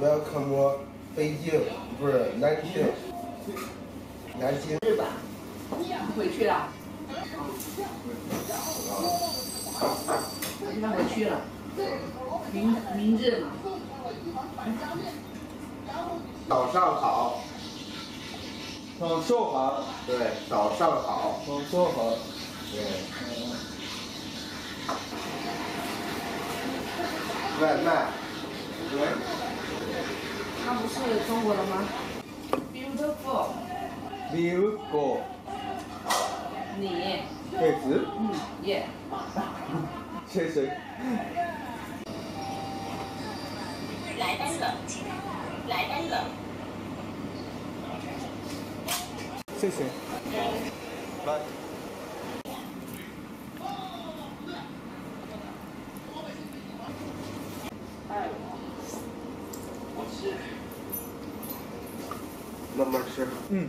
Welcome, 北京不是南京，南京。南京日本，你也回去了？他回去了，明明治嘛。早上好。早上好。对，早上好。早上好。对。外卖，对。他不是中国的吗？Beautiful。beautiful，你，佩子，嗯，Yeah。谢谢。来单了，来单了。谢谢。来。慢慢吃。嗯。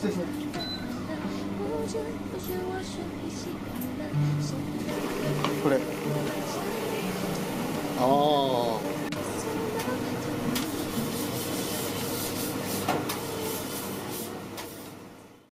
谢谢。これ。ああ。